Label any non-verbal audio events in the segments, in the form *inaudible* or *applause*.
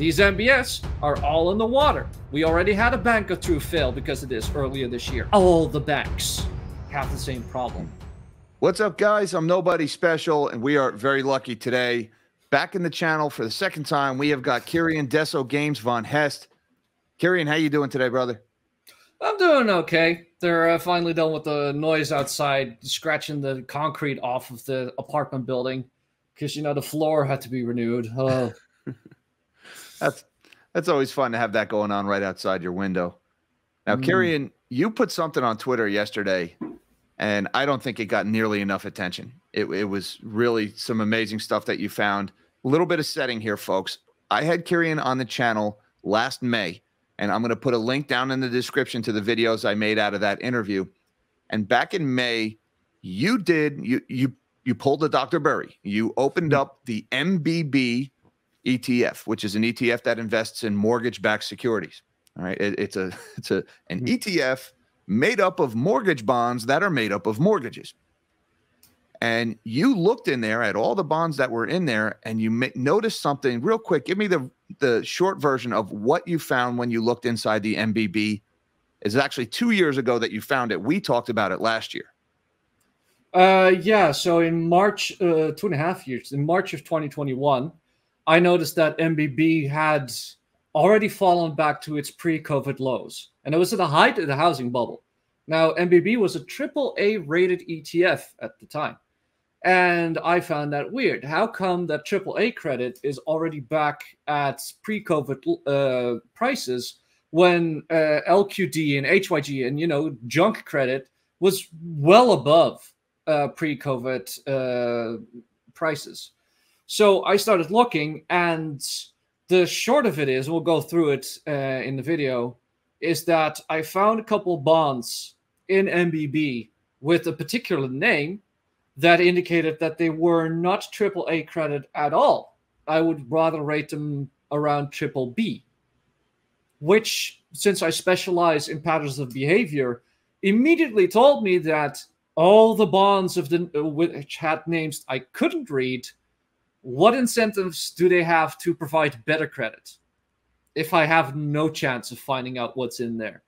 These MBS are all in the water. We already had a bank or two fail because of this earlier this year. All the banks have the same problem. What's up, guys? I'm nobody special, and we are very lucky today. Back in the channel for the second time, we have got Kirian Deso Games Van Hest. Kirian, how you doing today, brother? I'm doing okay. They're uh, finally done with the noise outside, scratching the concrete off of the apartment building because you know the floor had to be renewed. Oh. That's that's always fun to have that going on right outside your window. Now, mm. Kirian, you put something on Twitter yesterday, and I don't think it got nearly enough attention. It, it was really some amazing stuff that you found. A little bit of setting here, folks. I had Kirian on the channel last May, and I'm going to put a link down in the description to the videos I made out of that interview. And back in May, you did you you you pulled the Dr. Burry. You opened mm. up the MBB ETF, which is an ETF that invests in mortgage-backed securities. All right, it, it's a *laughs* it's a an mm. ETF made up of mortgage bonds that are made up of mortgages. And you looked in there at all the bonds that were in there, and you noticed something real quick. Give me the the short version of what you found when you looked inside the MBB. Is it actually two years ago that you found it. We talked about it last year. Uh, yeah. So in March, uh, two and a half years, in March of 2021, I noticed that MBB had already fallen back to its pre-COVID lows, and it was at the height of the housing bubble. Now, MBB was a triple A rated ETF at the time, and I found that weird. How come that triple A credit is already back at pre-COVID uh, prices when uh, LQD and HYG and you know junk credit was well above uh, pre-COVID uh, prices? So I started looking, and the short of it is, we'll go through it uh, in the video, is that I found a couple bonds in MBB with a particular name that indicated that they were not triple A credit at all. I would rather rate them around triple B, which, since I specialize in patterns of behavior, immediately told me that all the bonds of the which had names I couldn't read what incentives do they have to provide better credit if I have no chance of finding out what's in there?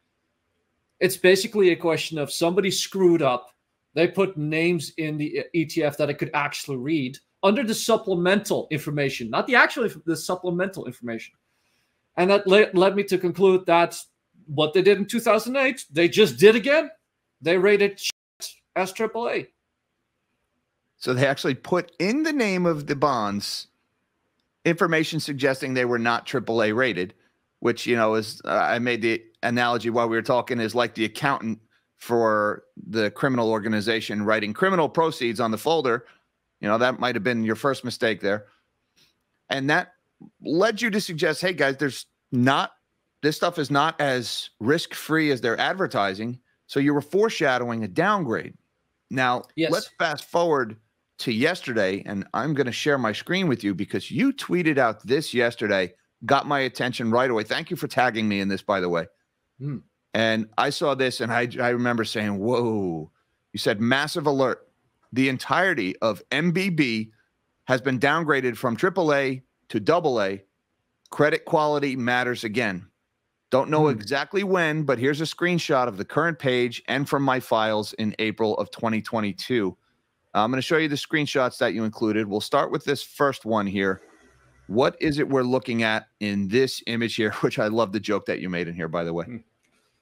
It's basically a question of somebody screwed up. They put names in the ETF that I could actually read under the supplemental information, not the actual, the supplemental information. And that led, led me to conclude that what they did in 2008, they just did again. They rated as AAA. So they actually put in the name of the bonds information suggesting they were not AAA rated, which, you know, is uh, I made the analogy while we were talking is like the accountant for the criminal organization writing criminal proceeds on the folder. You know, that might have been your first mistake there. And that led you to suggest, hey, guys, there's not, this stuff is not as risk free as they're advertising. So you were foreshadowing a downgrade. Now, yes. let's fast forward to yesterday, and I'm going to share my screen with you because you tweeted out this yesterday, got my attention right away. Thank you for tagging me in this, by the way. Mm. And I saw this, and I, I remember saying, Whoa, you said massive alert. The entirety of MBB has been downgraded from AAA to AA. Credit quality matters again. Don't know mm. exactly when, but here's a screenshot of the current page and from my files in April of 2022. I'm going to show you the screenshots that you included. We'll start with this first one here. What is it we're looking at in this image here? *laughs* Which I love the joke that you made in here, by the way. Hmm.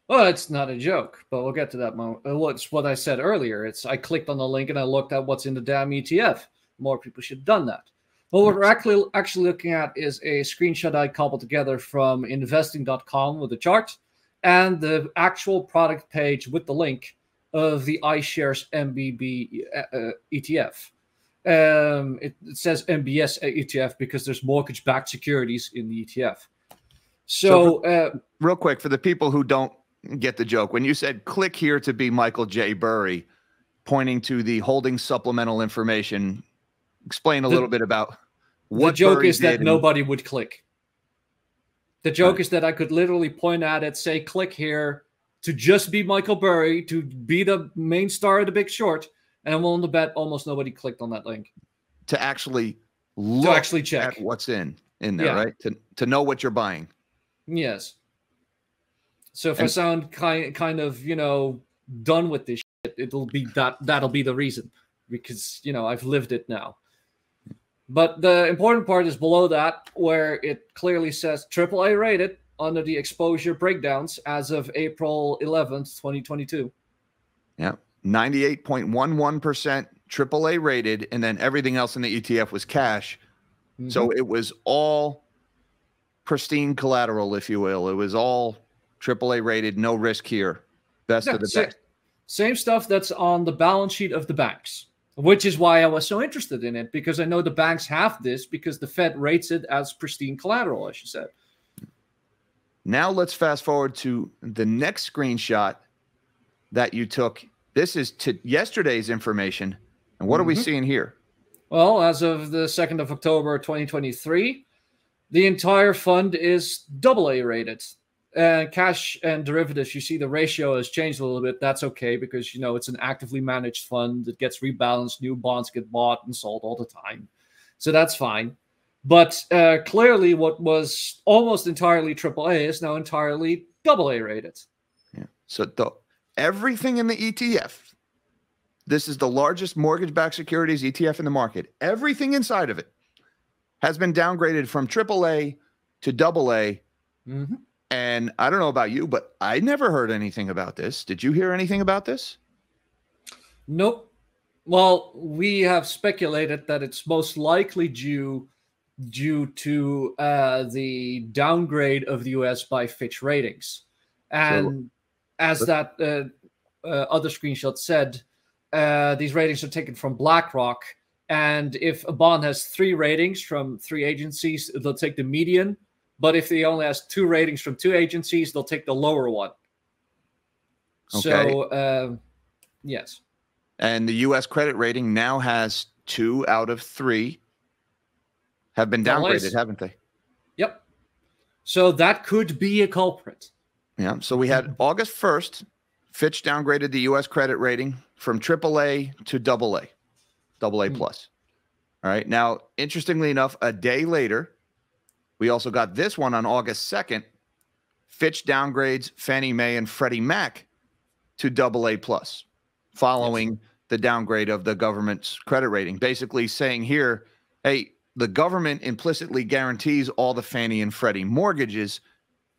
Well, it's not a joke, but we'll get to that moment. Uh, it's what I said earlier. It's I clicked on the link and I looked at what's in the damn ETF. More people should have done that. But what we're actually actually looking at is a screenshot I cobbled together from investing.com with a chart and the actual product page with the link of the iShares MBB uh, uh ETF. Um, it, it, says MBS ETF because there's mortgage-backed securities in the ETF. So, so uh, real quick for the people who don't get the joke, when you said "click here to be Michael J. Burry," pointing to the holding supplemental information, explain a the, little bit about what the joke Burry is that nobody would click. The joke right. is that I could literally point at it, say "click here," to just be Michael Burry, to be the main star of The Big Short, and I'm willing to bet almost nobody clicked on that link to actually look to actually check what's in. in there, Yeah. right? To to know what you're buying. Yes. So if I sound kind kind of you know done with this shit, it'll be that that'll be the reason because you know I've lived it now. But the important part is below that, where it clearly says AAA rated under the exposure breakdowns as of April 11th, 2022. Yeah. 98.11% AAA rated, and then everything else in the ETF was cash. So Mhm. it was all pristine collateral, if you will. It was all AAA rated, no risk here. Best Yeah, of the sa- best. Same stuff that's on the balance sheet of the banks, which is why I was so interested in it because I know the banks have this because the Fed rates it as pristine collateral, as you said. Now let's fast forward to the next screenshot that you took. This is to yesterday's information. And what are we Mhm. seeing here? Well, as of the 2nd of October 2023, the entire fund is double A rated. And cash and derivatives, you see the ratio has changed a little bit. That's okay because you know it's an actively managed fund that gets rebalanced, new bonds get bought and sold all the time. So that's fine. But uh, clearly, what was almost entirely AAA is now entirely double A rated. Yeah. So the everything in the ETF, this is the largest mortgage-backed securities ETF in the market. Everything inside of it has been downgraded from AAA to AA. Mhm. And I don't know about you, but I never heard anything about this. Did you hear anything about this? Nope. Well, we have speculated that it's most likely due due to uh, the downgrade of the U.S. by Fitch Ratings, and as that uh, uh, other screenshot said, uh, these ratings are taken from BlackRock, and if a bond has three ratings from three agencies, they'll take the median. But if they only has two ratings from two agencies, they'll take the lower one. So, uh, yes. And the US credit rating now has two out of three have been downgraded, haven't they? Yep. So that could be a culprit. Yeah. So we had August 1st, Fitch downgraded the US credit rating from AAA to AA, AA Hmm. plus. All right. Now, interestingly enough, a day later, we also got this one on August 2nd. Fitch downgrades Fannie Mae and Freddie Mac to AA plus, following the downgrade of the government's credit rating. Basically saying here, hey, the government implicitly guarantees all the Fannie and Freddie mortgages.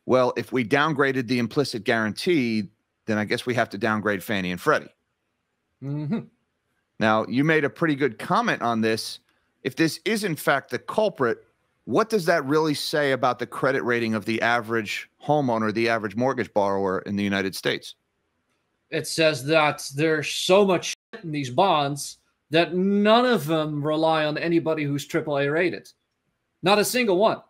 Well, if we downgraded the implicit guarantee, then I guess we have to downgrade Fannie and Freddie. hmm Now, you made a pretty good comment on this. If this is in fact the culprit, what does that really say about the credit rating of the average homeowner, the average mortgage borrower in the United States? It says that there's so much shit in these bonds that none of them rely on anybody who's AAA rated. Not a single one.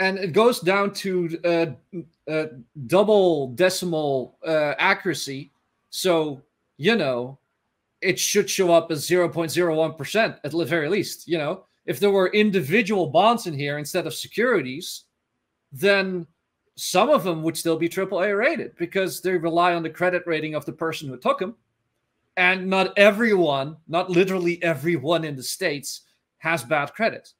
And it goes down to uh, uh, double decimal uh, accuracy. So, you know, it should show up as 0.01% at the very least. You know, if there were individual bonds in here instead of securities, then some of them would still be AAA rated because they rely on the credit rating of the person who took them. And not everyone, not literally everyone in the States, has bad credit.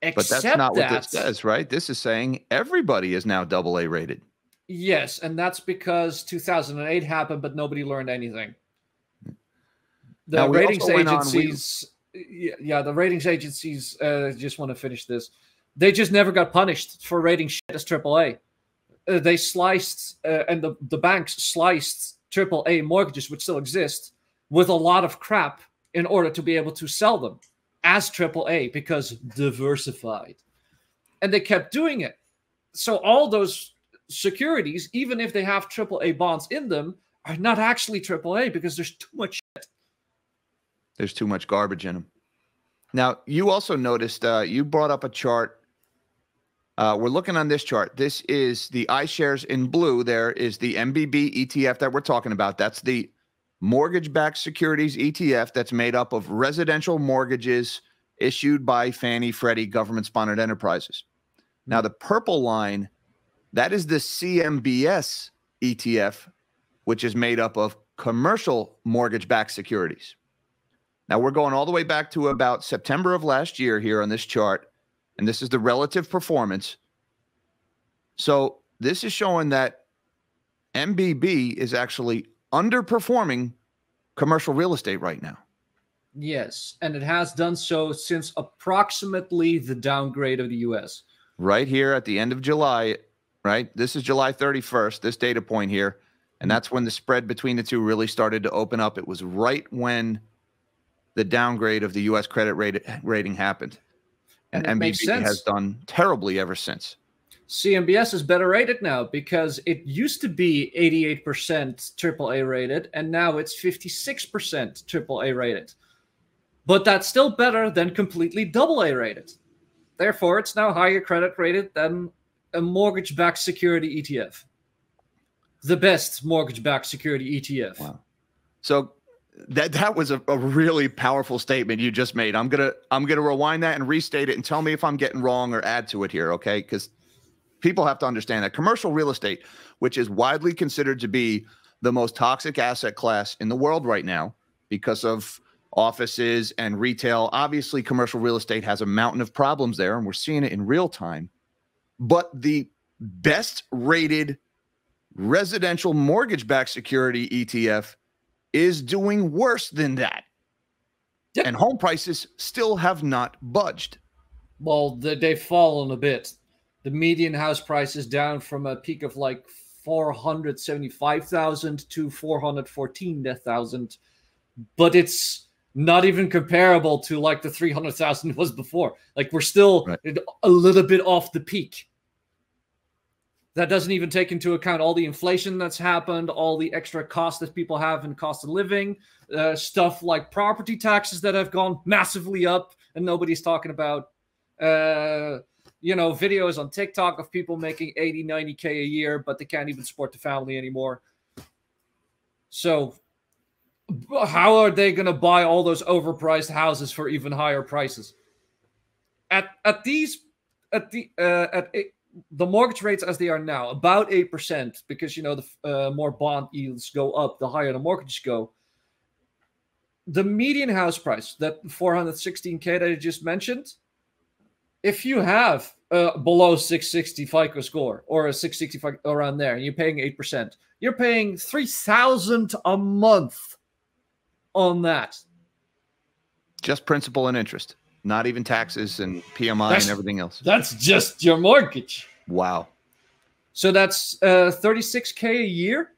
But that's Except not what that, this says, right? This is saying everybody is now double A rated. Yes, and that's because 2008 happened, but nobody learned anything. The Now, ratings went on- we- agencies, yeah, yeah, the ratings agencies uh, just want to finish this. They just never got punished for rating shit as AAA. Uh, they sliced, uh, and the, the banks sliced AAA mortgages, which still exist, with a lot of crap in order to be able to sell them as AAA because diversified. And they kept doing it. So all those securities, even if they have AAA bonds in them, are not actually AAA because there's too much. There's too much garbage in them. Now, you also noticed uh, you brought up a chart. Uh, we're looking on this chart. This is the iShares in blue. There is the MBB ETF that we're talking about. That's the mortgage backed securities ETF that's made up of residential mortgages issued by Fannie, Freddie, government sponsored enterprises. Now, the purple line, that is the CMBS ETF, which is made up of commercial mortgage backed securities. Now we're going all the way back to about September of last year here on this chart. And this is the relative performance. So this is showing that MBB is actually underperforming commercial real estate right now. Yes, and it has done so since approximately the downgrade of the US. Right here at the end of July, right? This is July 31st, this data point here. And that's when the spread between the two really started to open up. It was right when the downgrade of the US credit rate, rating happened. And, and MBB has done terribly ever since. CMBS is better rated now because it used to be 88% AAA rated and now it's 56% AAA rated. But that's still better than completely double A rated. Therefore, it's now higher credit rated than a mortgage backed security ETF. The best mortgage backed security ETF. Wow. So that that was a, a really powerful statement you just made. I'm gonna I'm gonna rewind that and restate it and tell me if I'm getting wrong or add to it here, okay? Because people have to understand that commercial real estate, which is widely considered to be the most toxic asset class in the world right now because of offices and retail. Obviously, commercial real estate has a mountain of problems there, and we're seeing it in real time. But the best rated residential mortgage backed security ETF is doing worse than that. Yep. And home prices still have not budged. Well, they've fallen a bit the median house price is down from a peak of like 475,000 to 414,000 but it's not even comparable to like the 300,000 was before like we're still right. a little bit off the peak that doesn't even take into account all the inflation that's happened all the extra costs that people have in cost of living uh, stuff like property taxes that have gone massively up and nobody's talking about uh, you know, videos on TikTok of people making 80, 90K a year, but they can't even support the family anymore. So, how are they going to buy all those overpriced houses for even higher prices? At at these at the uh, at the mortgage rates as they are now, about eight percent, because you know the uh, more bond yields go up, the higher the mortgages go. The median house price, that 416k that I just mentioned, if you have uh, below 660 FICO score or a 660 around there, and you're paying 8%, you're paying 3000 a month on that. Just principal and interest, not even taxes and PMI that's, and everything else. That's just your mortgage. Wow. So that's uh, 36K a year.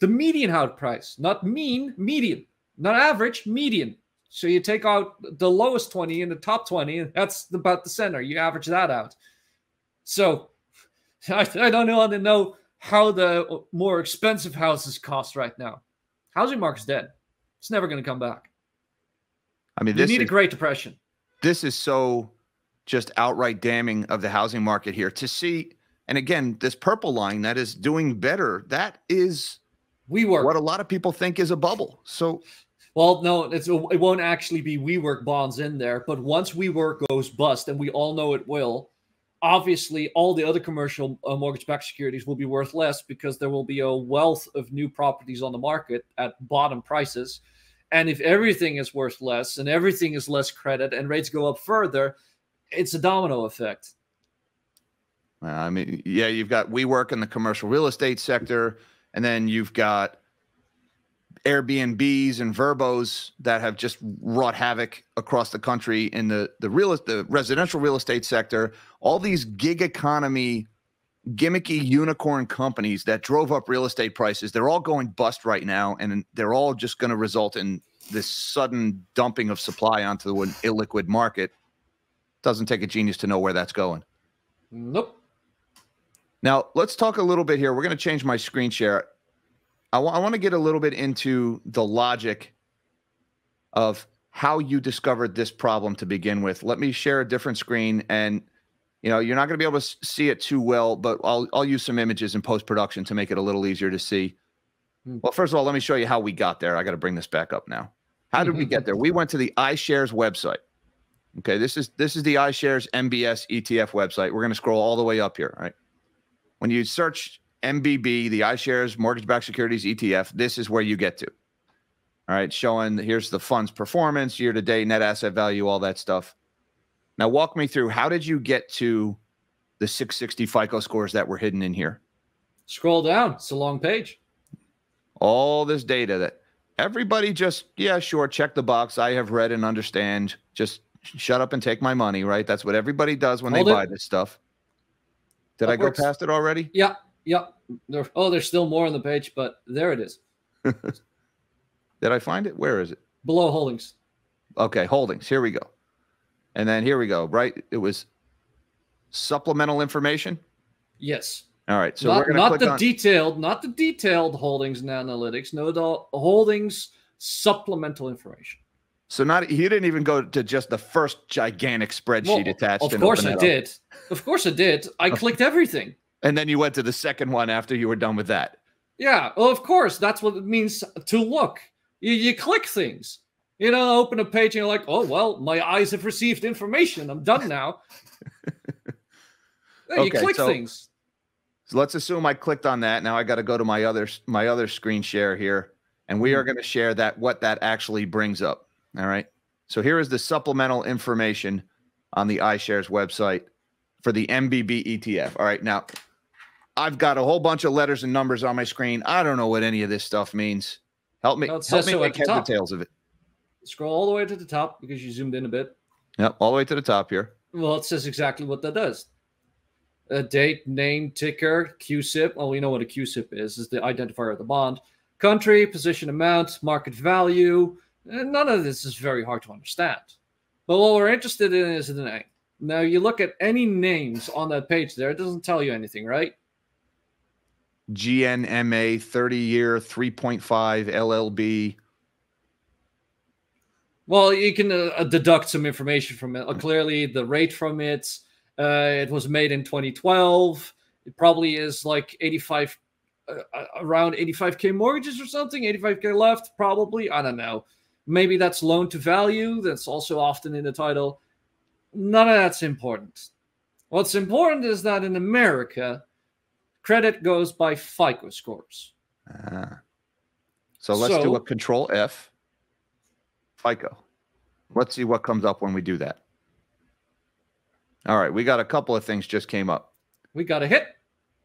The median house price, not mean, median, not average, median. So you take out the lowest 20 and the top 20, and that's about the center. You average that out. So *laughs* I, I don't want to know how the more expensive houses cost right now. Housing market's dead. It's never going to come back. I mean, this you need is, a Great Depression. This is so just outright damning of the housing market here to see. And again, this purple line that is doing better, that is we were what a lot of people think is a bubble. So well, no, it's it won't actually be WeWork bonds in there. But once WeWork goes bust, and we all know it will, obviously all the other commercial uh, mortgage-backed securities will be worth less because there will be a wealth of new properties on the market at bottom prices. And if everything is worth less and everything is less credit and rates go up further, it's a domino effect. I mean, yeah, you've got WeWork in the commercial real estate sector, and then you've got Airbnbs and Vrbos that have just wrought havoc across the country in the the real the residential real estate sector. All these gig economy, gimmicky unicorn companies that drove up real estate prices, they're all going bust right now, and they're all just going to result in this sudden dumping of supply onto the illiquid market. Doesn't take a genius to know where that's going. Nope. Now let's talk a little bit here. We're going to change my screen share. I, I want to get a little bit into the logic of how you discovered this problem to begin with. Let me share a different screen and you know, you're not going to be able to see it too well, but I'll I'll use some images in post production to make it a little easier to see. Hmm. Well, first of all, let me show you how we got there. I got to bring this back up now. How did we *laughs* get there? We went to the iShares website. Okay, this is this is the iShares MBS ETF website. We're going to scroll all the way up here, right? When you search MBB, the iShares Mortgage Backed Securities ETF, this is where you get to. All right, showing here's the fund's performance year to date, net asset value, all that stuff. Now, walk me through how did you get to the 660 FICO scores that were hidden in here? Scroll down. It's a long page. All this data that everybody just, yeah, sure, check the box. I have read and understand. Just shut up and take my money, right? That's what everybody does when Hold they it. buy this stuff. Did that I go works. past it already? Yeah, yeah. There, oh, there's still more on the page, but there it is. *laughs* Did I find it? Where is it? Below holdings. Okay, holdings. Here we go. And then here we go. Right? It was supplemental information. Yes. All right. So not, we're going to not the on... detailed, not the detailed holdings and analytics. No, the holdings supplemental information. So not he didn't even go to just the first gigantic spreadsheet well, attached. Of course I did. Of course I did. I clicked everything. And then you went to the second one after you were done with that. Yeah. Well, of course. That's what it means to look. You, you click things. You know, open a page and you're like, oh, well, my eyes have received information. I'm done now. *laughs* yeah, okay, you click so, things. So let's assume I clicked on that. Now I got to go to my other my other screen share here, and we are mm-hmm. going to share that what that actually brings up. All right. So here is the supplemental information on the iShares website for the MBB ETF. All right. Now I've got a whole bunch of letters and numbers on my screen. I don't know what any of this stuff means. Help me. Help me make head the details of it. Scroll all the way to the top because you zoomed in a bit. Yep, all the way to the top here. Well, it says exactly what that does. A date, name, ticker, CUSIP. Well, we know what a CUSIP is. Is the identifier of the bond. Country, position amount, market value. And none of this is very hard to understand. But what we're interested in is the name. Now, you look at any names on that page there, it doesn't tell you anything, right? GNMA 30 year 3.5 LLB. Well, you can uh, deduct some information from it. Uh, clearly, the rate from it, uh, it was made in 2012. It probably is like 85, uh, uh around 85K mortgages or something, 85K left, probably. I don't know. Maybe that's loan to value. That's also often in the title. None of that's important. What's important is that in America, Credit goes by FICO scores. Ah. So let's so, do a control F, FICO. Let's see what comes up when we do that. All right, we got a couple of things just came up. We got a hit.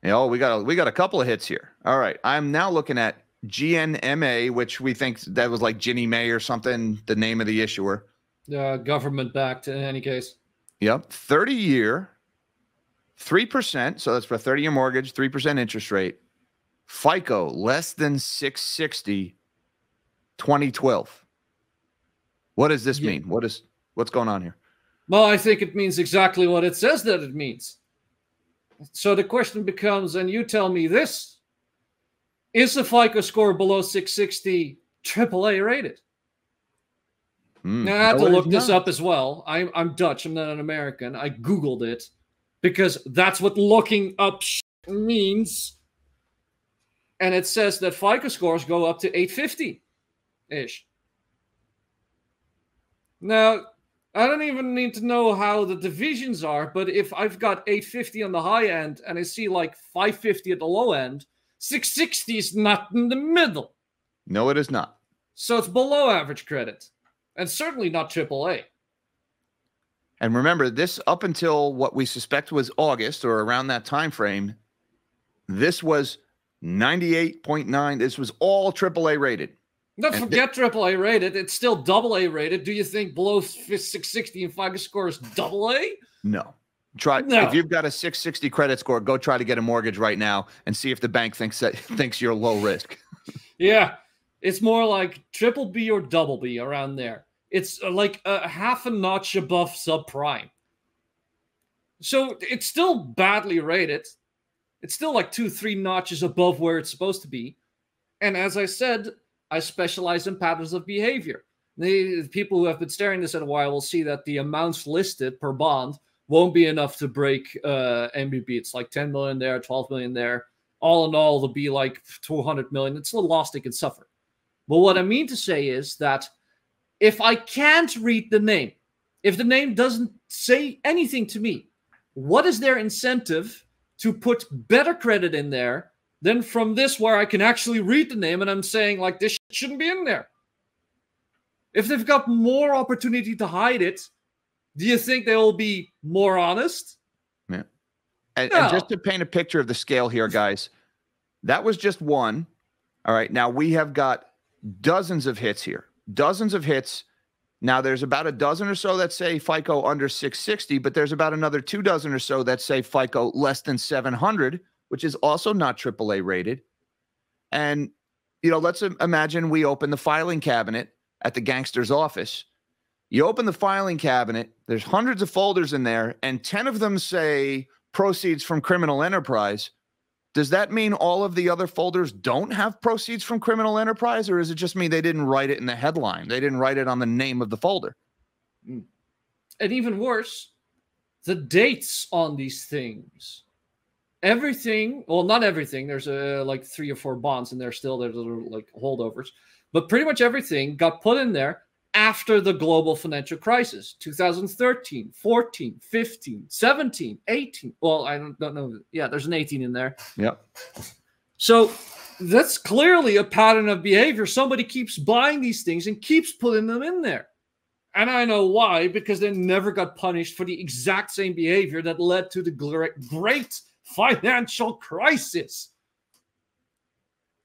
Yeah, oh, we got a, we got a couple of hits here. All right, I'm now looking at GNMA, which we think that was like Ginnie Mae or something, the name of the issuer. Uh, government backed in any case. Yep, 30 year 3%, so that's for a 30 year mortgage, 3% interest rate. FICO less than 660 2012. What does this yeah. mean? What is what's going on here? Well, I think it means exactly what it says that it means. So the question becomes, and you tell me this: Is the FICO score below 660 AAA rated? Mm, now I had to look this up as well. I'm I'm Dutch. I'm not an American. I googled it because that's what looking up means. And it says that FICO scores go up to 850 ish. Now, I don't even need to know how the divisions are, but if I've got 850 on the high end and I see like 550 at the low end, 660 is not in the middle. No, it is not. So it's below average credit and certainly not AAA. And remember, this up until what we suspect was August or around that time frame, this was 98.9. This was all AAA rated. Don't forget th- AAA rated. It's still double A rated. Do you think below 660 and FICO score is double A? No. Try no. if you've got a 660 credit score, go try to get a mortgage right now and see if the bank thinks that *laughs* thinks you're low risk. *laughs* yeah. It's more like triple B or double B around there. It's uh, like a half a notch above subprime. So it's still badly rated. It's still like two, three notches above where it's supposed to be. And as I said, I specialize in patterns of behavior. The people who have been staring this at a while will see that the amounts listed per bond won't be enough to break uh, MBB. It's like 10 million there, 12 million there. All in all, it'll be like 200 million. It's a loss they can suffer. But what I mean to say is that if I can't read the name, if the name doesn't say anything to me, what is their incentive to put better credit in there than from this where I can actually read the name and I'm saying like this shouldn't be in there? If they've got more opportunity to hide it, do you think they'll be more honest? Yeah. And, no. and just to paint a picture of the scale here, guys, that was just one. All right. Now we have got dozens of hits here, dozens of hits. Now there's about a dozen or so that say FICO under 660, but there's about another two dozen or so that say FICO less than 700, which is also not AAA rated. And, you know, let's imagine we open the filing cabinet at the gangster's office. You open the filing cabinet, there's hundreds of folders in there, and 10 of them say proceeds from criminal enterprise. Does that mean all of the other folders don't have proceeds from criminal enterprise, or is it just mean they didn't write it in the headline? They didn't write it on the name of the folder. Hmm. And even worse, the dates on these things. Everything, well, not everything. There's a, like three or four bonds in there still are like holdovers, but pretty much everything got put in there after the global financial crisis 2013 14 15 17 18 well i don't, don't know yeah there's an 18 in there. Yep. So that's clearly a pattern of behavior. Somebody keeps buying these things and keeps putting them in there. And i know why because they never got punished for the exact same behavior that led to the great financial crisis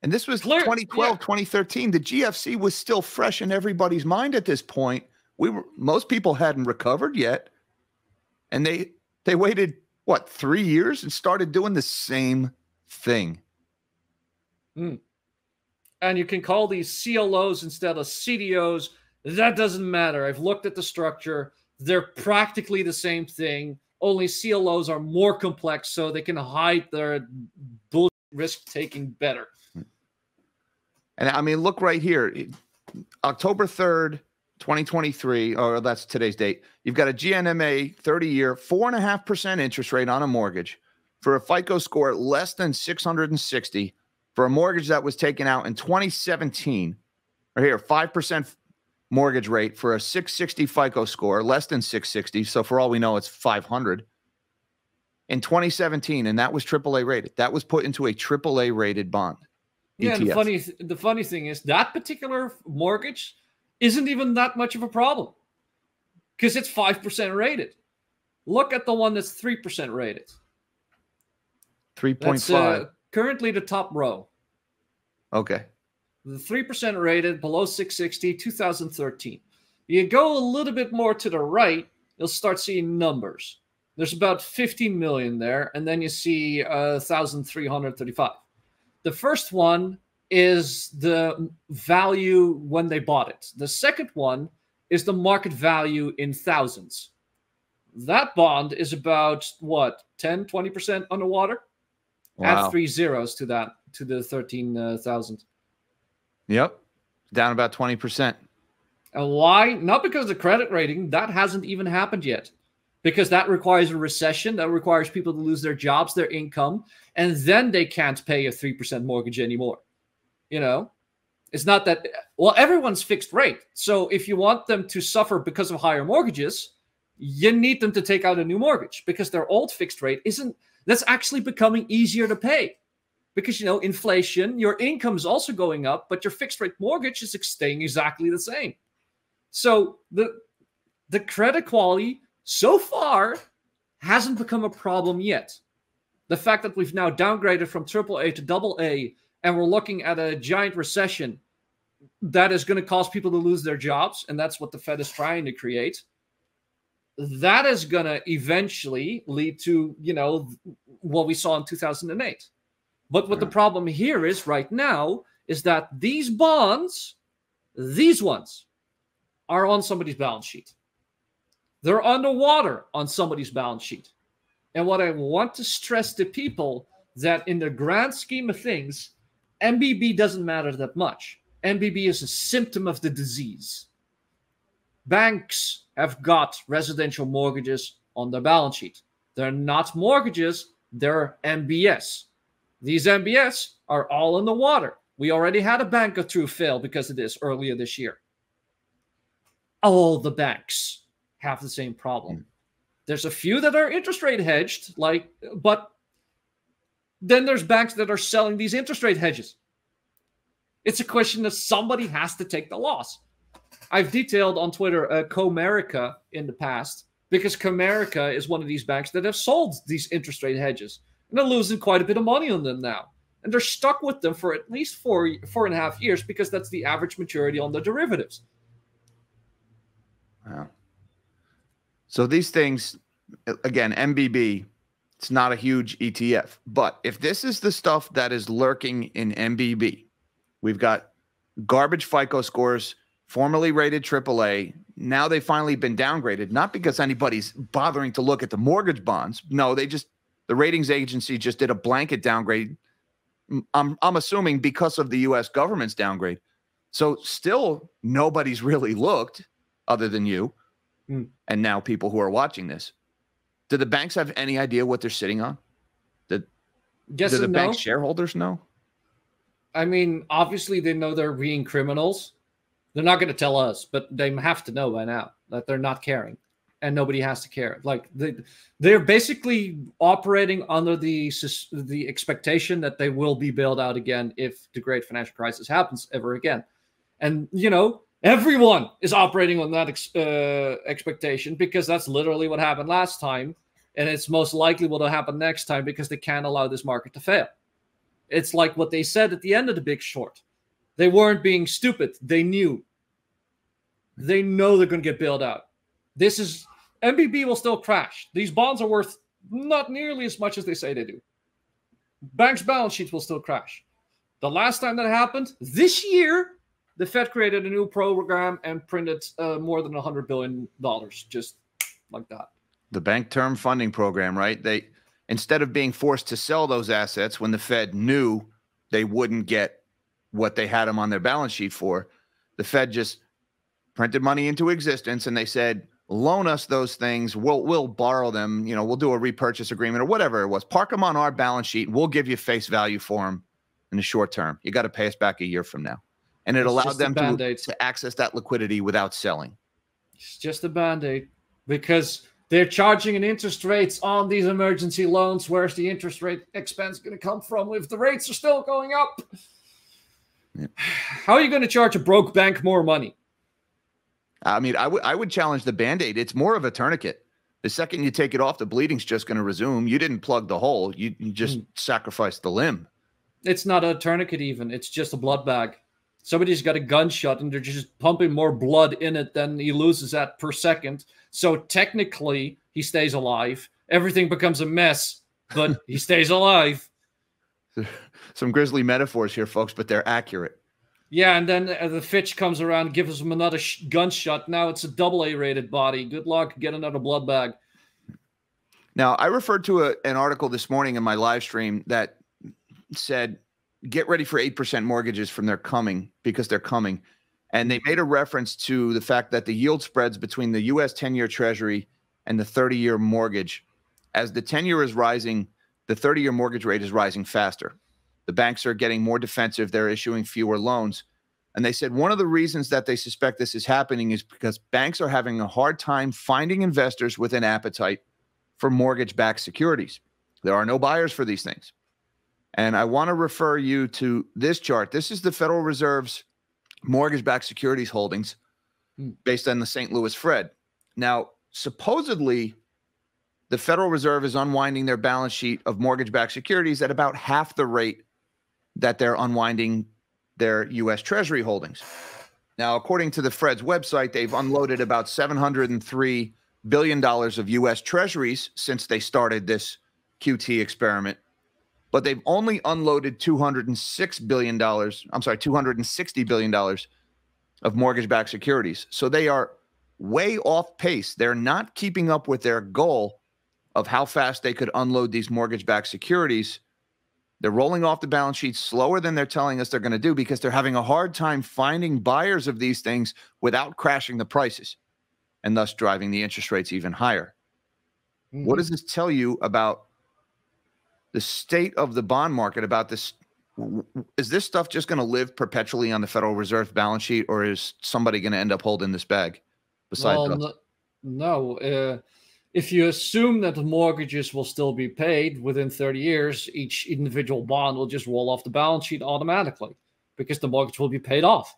and this was Clear, 2012, yeah. 2013. The GFC was still fresh in everybody's mind at this point. We were most people hadn't recovered yet. And they they waited what, 3 years and started doing the same thing. Mm. And you can call these CLOs instead of CDOs. That doesn't matter. I've looked at the structure. They're practically the same thing. Only CLOs are more complex so they can hide their bull risk taking better. And I mean, look right here, October 3rd, 2023, or that's today's date. You've got a GNMA 30 year, 4.5% interest rate on a mortgage for a FICO score less than 660 for a mortgage that was taken out in 2017. Or here, 5% mortgage rate for a 660 FICO score, less than 660. So for all we know, it's 500 in 2017, and that was AAA rated. That was put into a AAA rated bond. Yeah, the funny the funny thing is that particular mortgage isn't even that much of a problem because it's five percent rated. Look at the one that's three percent rated. Three point five. Uh, currently, the top row. Okay. The three percent rated below 660, 2013. You go a little bit more to the right, you'll start seeing numbers. There's about 15 million there, and then you see uh, 1,335. The first one is the value when they bought it. The second one is the market value in thousands. That bond is about what 10 20% underwater. Wow. Add three zeros to that to the 13,000. Yep. Down about 20%. And why? Not because of the credit rating, that hasn't even happened yet. Because that requires a recession. That requires people to lose their jobs their income and then they can't pay a 3% mortgage anymore. You know? It's not that well everyone's fixed rate. So if you want them to suffer because of higher mortgages you need them to take out a new mortgage because their old fixed rate isn't that's actually becoming easier to pay because you know inflation your income is also going up but your fixed rate mortgage is staying exactly the same so the the credit quality so far hasn't become a problem yet. The fact that we've now downgraded from AAA to double A and we're looking at a giant recession that is going to cause people to lose their jobs, and that's what the Fed is trying to create. That is going to eventually lead to, you know, what we saw in 2008. But what the problem here is right now is that these bonds, these ones, are on somebody's balance sheet. They're underwater on somebody's balance sheet. And what I want to stress to people that in the grand scheme of things, MBB doesn't matter that much. MBB is a symptom of the disease. Banks have got residential mortgages on their balance sheet. They're not mortgages, they're MBS. These MBS are all in the water. We already had a bank go through fail because of this earlier this year. All the banks have the same problem. Mm. There's a few that are interest rate hedged, like, but then there's banks that are selling these interest rate hedges. It's a question that somebody has to take the loss. I've detailed on Twitter uh, Comerica in the past because Comerica is one of these banks that have sold these interest rate hedges and they're losing quite a bit of money on them now. And they're stuck with them for at least four four and a half years because that's the average maturity on the derivatives. Wow. So these things, again, MBB, it's not a huge ETF. But if this is the stuff that is lurking in MBB, we've got garbage FICO scores, formerly rated AAA. Now they've finally been downgraded, not because anybody's bothering to look at the mortgage bonds. No, they just, the ratings agency just did a blanket downgrade. I'm, I'm assuming because of the US government's downgrade. So still nobody's really looked other than you mm. and now people who are watching this. Do the banks have any idea what they're sitting on? Did, yes do the no. bank shareholders know? I mean, obviously they know they're being criminals. They're not going to tell us, but they have to know by now that they're not caring, and nobody has to care. Like they, they're basically operating under the the expectation that they will be bailed out again if the great financial crisis happens ever again. And you know, Everyone is operating on that ex- uh, expectation because that's literally what happened last time. And it's most likely what will happen next time because they can't allow this market to fail. It's like what they said at the end of the big short. They weren't being stupid. They knew. They know they're going to get bailed out. This is MBB will still crash. These bonds are worth not nearly as much as they say they do. Banks' balance sheets will still crash. The last time that happened this year, the Fed created a new program and printed uh, more than $100 billion just like that. The bank term funding program, right? They instead of being forced to sell those assets when the Fed knew they wouldn't get what they had them on their balance sheet for, the Fed just printed money into existence and they said, loan us those things. We'll we'll borrow them. You know, we'll do a repurchase agreement or whatever it was. Park them on our balance sheet. We'll give you face value for them in the short term. You got to pay us back a year from now and it it's allowed them to, to access that liquidity without selling. It's just a band aid because they're charging an interest rates on these emergency loans. Where's the interest rate expense going to come from if the rates are still going up? Yeah. How are you going to charge a broke bank more money? I mean, I would I would challenge the band aid. It's more of a tourniquet. The second you take it off, the bleeding's just going to resume. You didn't plug the hole. You, you just mm. sacrificed the limb. It's not a tourniquet, even. It's just a blood bag somebody's got a gunshot and they're just pumping more blood in it than he loses at per second. So technically, he stays alive. Everything becomes a mess, but he *laughs* stays alive. Some grisly metaphors here, folks, but they're accurate. Yeah, and then uh, the Fitch comes around, gives him another sh- gunshot. Now it's a double A rated body. Good luck, get another blood bag. Now, I referred to a, an article this morning in my live stream that said get ready for 8% mortgages from their coming because they're coming. And they made a reference to the fact that the yield spreads between the US 10 year treasury and the 30 year mortgage, as the 10 year is rising, the 30 year mortgage rate is rising faster. The banks are getting more defensive, they're issuing fewer loans. And they said one of the reasons that they suspect this is happening is because banks are having a hard time finding investors with an appetite for mortgage backed securities. There are no buyers for these things. And I want to refer you to this chart. This is the Federal Reserve's mortgage backed securities holdings hmm. based on the St. Louis Fed. Now, supposedly, the Federal Reserve is unwinding their balance sheet of mortgage backed securities at about half the rate that they're unwinding their U.S. Treasury holdings. Now, according to the Fed's website, they've unloaded about $703 billion of U.S. Treasuries since they started this QT experiment but they've only unloaded $206 billion. I'm sorry, $260 billion of mortgage backed securities. So they are way off pace. They're not keeping up with their goal of how fast they could unload these mortgage backed securities. They're rolling off the balance sheet slower than they're telling us they're going to do because they're having a hard time finding buyers of these things without crashing the prices and thus driving the interest rates even higher. Mm-hmm. What does this tell you about the state of the bond market about this is this stuff just going to live perpetually on the Federal Reserve balance sheet, or is somebody going to end up holding this bag besides well, us? No. Uh, if you assume that the mortgages will still be paid within 30 years, each individual bond will just roll off the balance sheet automatically because the mortgage will be paid off.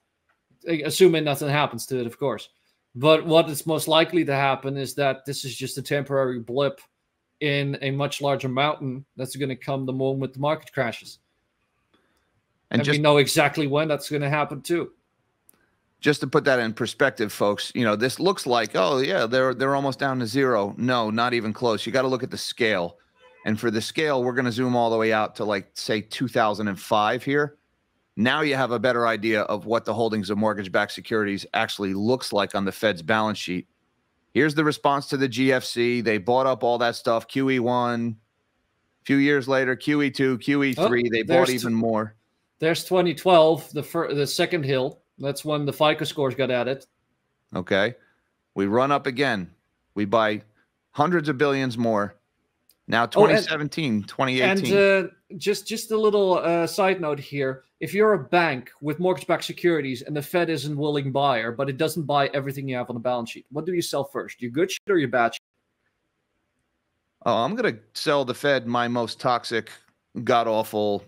assuming nothing happens to it, of course. But what is most likely to happen is that this is just a temporary blip in a much larger mountain that's going to come the moment the market crashes. And, and just, we know exactly when that's going to happen too. Just to put that in perspective, folks, you know, this looks like, oh yeah, they're they're almost down to zero. No, not even close. You got to look at the scale. And for the scale, we're going to zoom all the way out to like say 2005 here. Now you have a better idea of what the holdings of mortgage-backed securities actually looks like on the Fed's balance sheet. Here's the response to the GFC. They bought up all that stuff. QE1. A few years later, QE2, QE3. Oh, they bought even more. There's 2012, the fir- the second hill. That's when the FICO scores got added. Okay. We run up again. We buy hundreds of billions more. Now 2017, oh, and, 2018. And uh, just just a little uh, side note here: if you're a bank with mortgage-backed securities and the Fed is a willing buyer, but it doesn't buy everything you have on the balance sheet, what do you sell first? Your good shit or your bad shit? Oh, I'm gonna sell the Fed my most toxic, god awful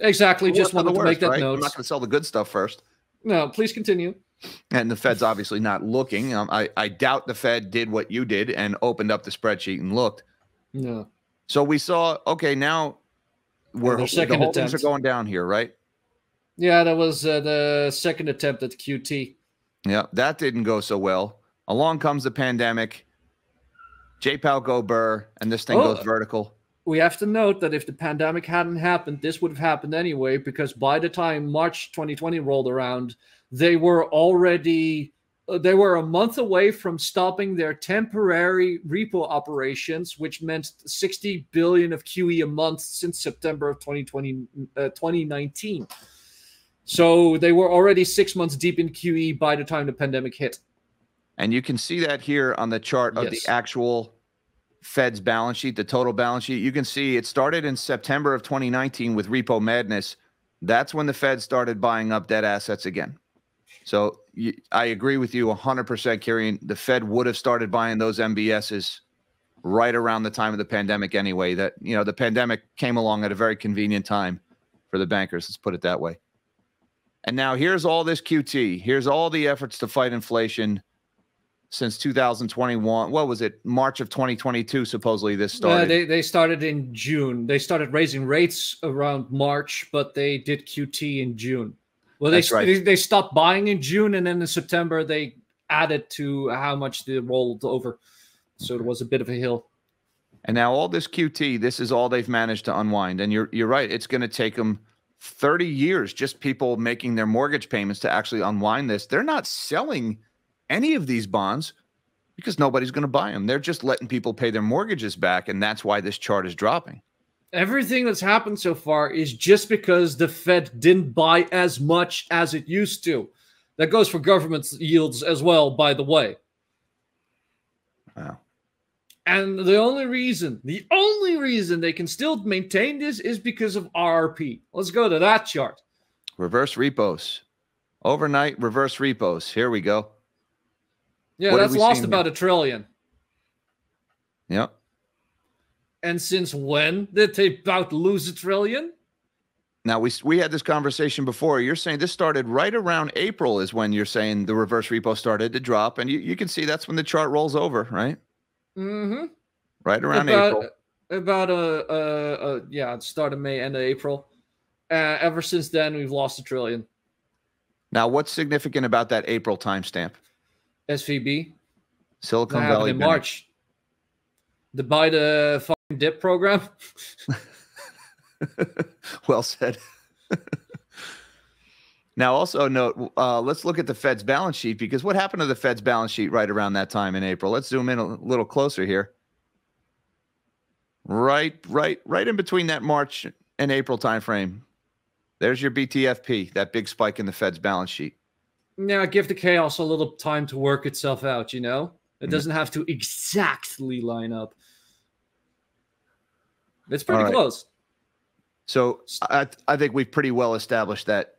Exactly. Just wanted to worst, make that right? note. I'm not going to sell the good stuff first. No, please continue. And the Fed's obviously not looking. Um, I, I doubt the Fed did what you did and opened up the spreadsheet and looked. No. So we saw, okay, now we're the second the holdings are going down here, right? Yeah, that was uh, the second attempt at QT. Yeah, that didn't go so well. Along comes the pandemic. J. Powell go burr, and this thing oh, goes vertical we have to note that if the pandemic hadn't happened, this would have happened anyway, because by the time March 2020 rolled around, they were already uh, they were a month away from stopping their temporary repo operations, which meant 60 billion of QE a month since September of 2020, uh, 2019. So they were already six months deep in QE by the time the pandemic hit. And you can see that here on the chart of yes. the actual Fed's balance sheet, the total balance sheet, you can see it started in September of 2019 with repo madness. That's when the Fed started buying up debt assets again. So you, I agree with you 100%, Kirian. The Fed would have started buying those MBSs right around the time of the pandemic anyway. That, you know, the pandemic came along at a very convenient time for the bankers. Let's put it that way. And now here's all this QT. Here's all the efforts to fight inflation since 2021. What was it? March of 2022, supposedly this started. Uh, they, they started in June. They started raising rates around March, but they did QT in June. Well, they, right. they, they stopped buying in June, and then in September they added to how much they rolled over. So it was a bit of a hill. And now all this QT, this is all they've managed to unwind. And you're you're right. It's going to take them 30 years, just people making their mortgage payments to actually unwind this. They're not selling any of these bonds because nobody's going to buy them. They're just letting people pay their mortgages back. And that's why this chart is dropping. Everything that's happened so far is just because the Fed didn't buy as much as it used to. That goes for government yields as well, by the way. Wow. And the only reason, the only reason they can still maintain this is because of RRP. Let's go to that chart. Reverse repos. Overnight reverse repos. Here we go. Yeah, what that's lost about here? a trillion. Yep. And since when did they about lose a trillion? Now we we had this conversation before. You're saying this started right around April is when you're saying the reverse repo started to drop, and you, you can see that's when the chart rolls over, right? Mm-hmm. Right around about, April. About a, a, a yeah, start of May, end of April. Uh, ever since then, we've lost a trillion. Now, what's significant about that April timestamp? SVB. Silicon Valley in March. The buy the fucking dip program. *laughs* well said. *laughs* now, also note, uh, let's look at the Fed's balance sheet because what happened to the Fed's balance sheet right around that time in April? Let's zoom in a little closer here. Right, right, right in between that March and April timeframe. There's your BTFP, that big spike in the Fed's balance sheet. Now, give the chaos a little time to work itself out, you know? It mm. doesn't have to exactly line up. It's pretty right. close. So I, I think we've pretty well established that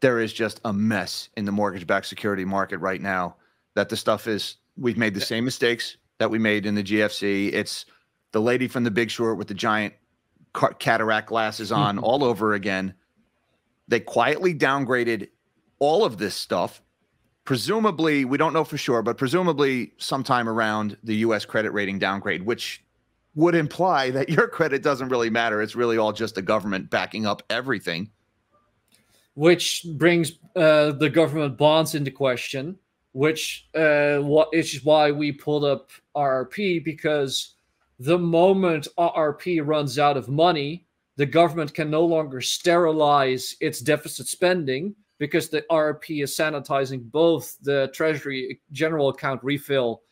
there is just a mess in the mortgage backed security market right now. That the stuff is, we've made the same mistakes that we made in the GFC. It's the lady from the big short with the giant cataract glasses on *laughs* all over again. They quietly downgraded all of this stuff, presumably, we don't know for sure, but presumably sometime around the US credit rating downgrade, which would imply that your credit doesn't really matter. It's really all just the government backing up everything. Which brings uh, the government bonds into question, which uh, what is why we pulled up RRP because the moment RRP runs out of money, the government can no longer sterilize its deficit spending because the RRP is sanitizing both the Treasury general account refill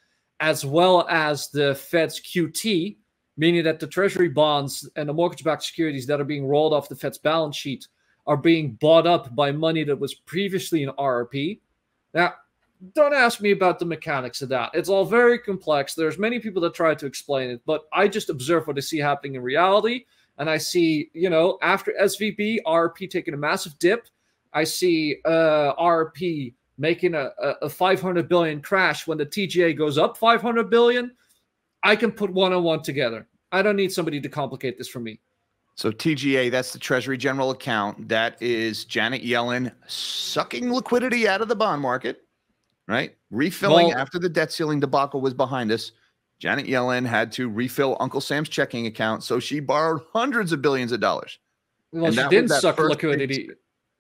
as well as the Fed's QT, meaning that the Treasury bonds and the mortgage backed securities that are being rolled off the Fed's balance sheet are being bought up by money that was previously in RRP. Now, don't ask me about the mechanics of that. It's all very complex. There's many people that try to explain it, but I just observe what I see happening in reality. And I see, you know, after SVB, RRP taking a massive dip. I see uh, RRP making a, a 500 billion crash when the TGA goes up 500 billion. I can put one on one together. I don't need somebody to complicate this for me. So TGA, that's the Treasury General account. That is Janet Yellen sucking liquidity out of the bond market, right? Refilling well, after the debt ceiling debacle was behind us. Janet Yellen had to refill Uncle Sam's checking account, so she borrowed hundreds of billions of dollars. Well, and she didn't suck liquidity.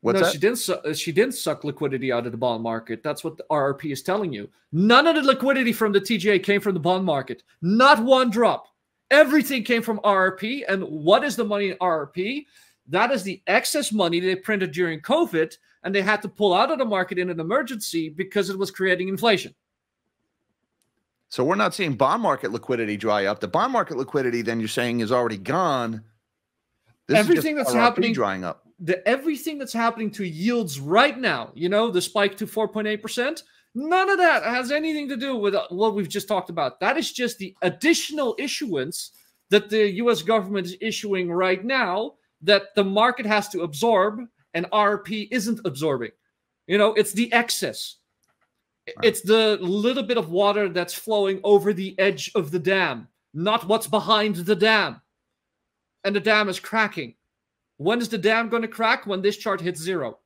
What's no, that? she didn't. Su- uh, she didn't suck liquidity out of the bond market. That's what the RRP is telling you. None of the liquidity from the TGA came from the bond market. Not one drop. Everything came from RRP. And what is the money in RRP? That is the excess money they printed during COVID, and they had to pull out of the market in an emergency because it was creating inflation. So we're not seeing bond market liquidity dry up. The bond market liquidity, then you're saying, is already gone. This Everything that's RRP happening drying up the everything that's happening to yields right now, you know, the spike to 4.8%, none of that has anything to do with uh, what we've just talked about. That is just the additional issuance that the US government is issuing right now that the market has to absorb and RP isn't absorbing. You know, it's the excess. It's the little bit of water that's flowing over the edge of the dam, not what's behind the dam. And the dam is cracking. When is the dam going to crack? When this chart hits zero,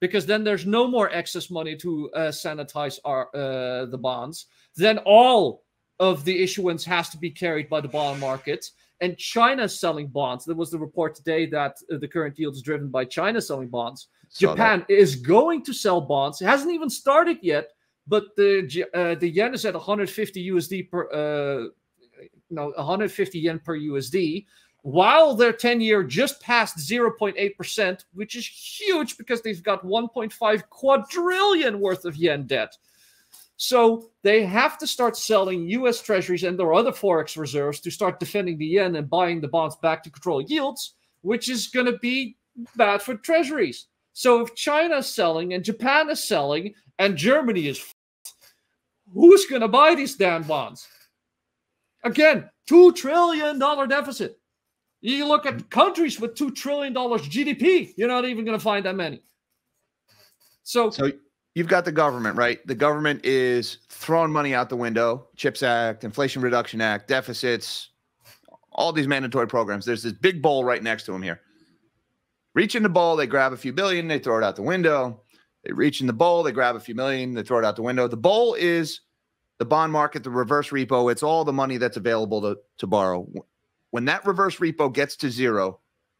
because then there's no more excess money to uh, sanitize our uh, the bonds. Then all of the issuance has to be carried by the bond market. And China selling bonds. There was the report today that uh, the current yield is driven by China selling bonds. Saw Japan that. is going to sell bonds. It hasn't even started yet, but the uh, the yen is at 150 USD per uh, no 150 yen per USD while their 10 year just passed 0.8%, which is huge because they've got 1.5 quadrillion worth of yen debt. So they have to start selling US treasuries and their other forex reserves to start defending the yen and buying the bonds back to control yields, which is going to be bad for treasuries. So if China is selling and Japan is selling and Germany is, who's going to buy these damn bonds? Again, $2 trillion deficit. You look at countries with $2 trillion GDP, you're not even going to find that many. So, so you've got the government, right? The government is throwing money out the window CHIPS Act, Inflation Reduction Act, deficits, all these mandatory programs. There's this big bowl right next to them here. Reach in the bowl, they grab a few billion, they throw it out the window. They reach in the bowl, they grab a few million, they throw it out the window. The bowl is the bond market, the reverse repo. It's all the money that's available to, to borrow. When that reverse repo gets to zero,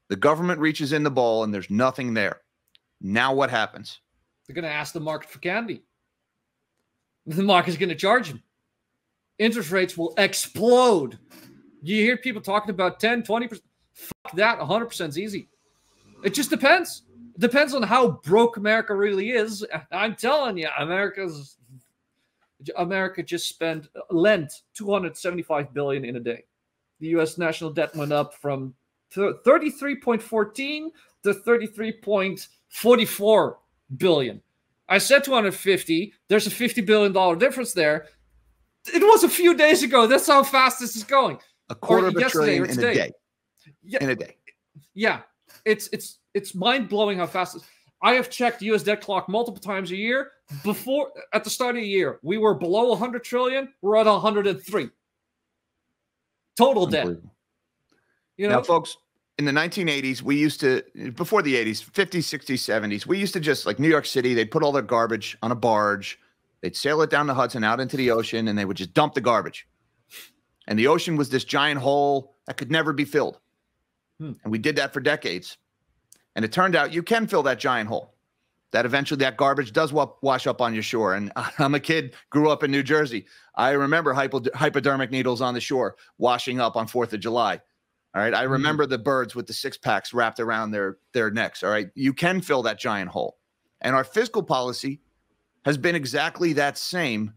the government reaches in the ball and there's nothing there. Now what happens? They're going to ask the market for candy. *laughs* The market's going to charge them. Interest rates will explode. You hear people talking about 10, 20%. Fuck that. 100% is easy. It just depends. It depends on how broke America really is. *laughs* I'm telling you, America's America just spent lent 275 billion in a day the U.S. national debt went up from 33.14 to 33.44 billion. I said 250. There's a 50 billion dollar difference there. It was a few days ago. That's how fast this is going. A quarter or of a trillion in a day. Yeah, in a day. Yeah, it's it's it's mind blowing how fast. I have checked U.S. debt clock multiple times a year. Before at the start of the year, we were below 100 trillion. We're at 103 total debt. You know, now, folks, in the 1980s, we used to, before the 80s, 50s, 60s, 70s, we used to just like New York City, they'd put all their garbage on a barge, they'd sail it down the Hudson out into the ocean, and they would just dump the garbage. And the ocean was this giant hole that could never be filled. Hmm. And we did that for decades. And it turned out you can fill that giant hole. That eventually that garbage does wash up on your shore. And *laughs* I'm a kid, grew up in New Jersey. I remember hypodermic needles on the shore washing up on 4th of July. All right. I mm-hmm. remember mm-hmm. the birds with the six packs wrapped around their their necks. All right. You can fill that giant hole. And our fiscal policy has been exactly that same.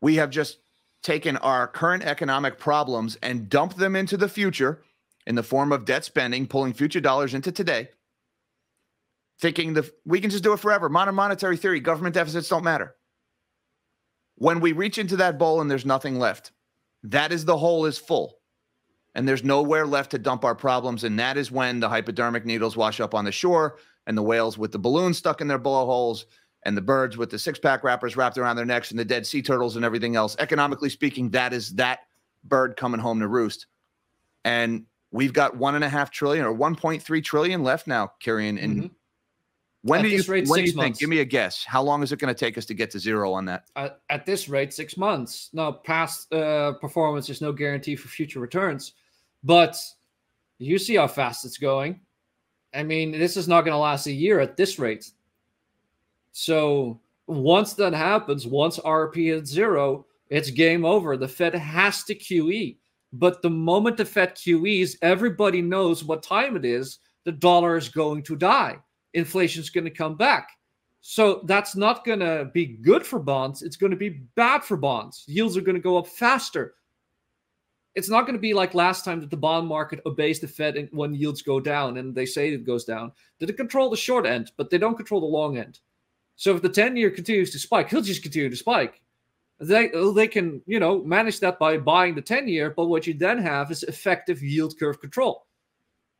We have just taken our current economic problems and dumped them into the future in the form of debt spending, pulling future dollars into today, thinking that we can just do it forever. Modern monetary theory, government deficits don't matter. When we reach into that bowl and there's nothing left, that is the hole is full and there's nowhere left to dump our problems. And that is when the hypodermic needles wash up on the shore and the whales with the balloons stuck in their blowholes and the birds with the six pack wrappers wrapped around their necks and the dead sea turtles and everything else. Economically speaking, that is that bird coming home to roost. And we've got one and a half trillion or 1.3 trillion left now, Kirian. in mm-hmm. When at do you, rate, when do you think? Give me a guess. How long is it going to take us to get to zero on that? At, at this rate, six months. Now, past uh, performance, is no guarantee for future returns. But you see how fast it's going. I mean, this is not going to last a year at this rate. So once that happens, once RP is zero, it's game over. The Fed has to QE. But the moment the Fed QEs, everybody knows what time it is. The dollar is going to die. Inflation is going to come back. So that's not going to be good for bonds. It's going to be bad for bonds. Yields are going to go up faster it's not going to be like last time that the bond market obeys the Fed when yields go down and they say it goes down. They control the short end, but they don't control the long end. So if the 10 year continues to spike, he'll just continue to spike. They, they can, you know, manage that by buying the 10 year, but what you then have is effective yield curve control.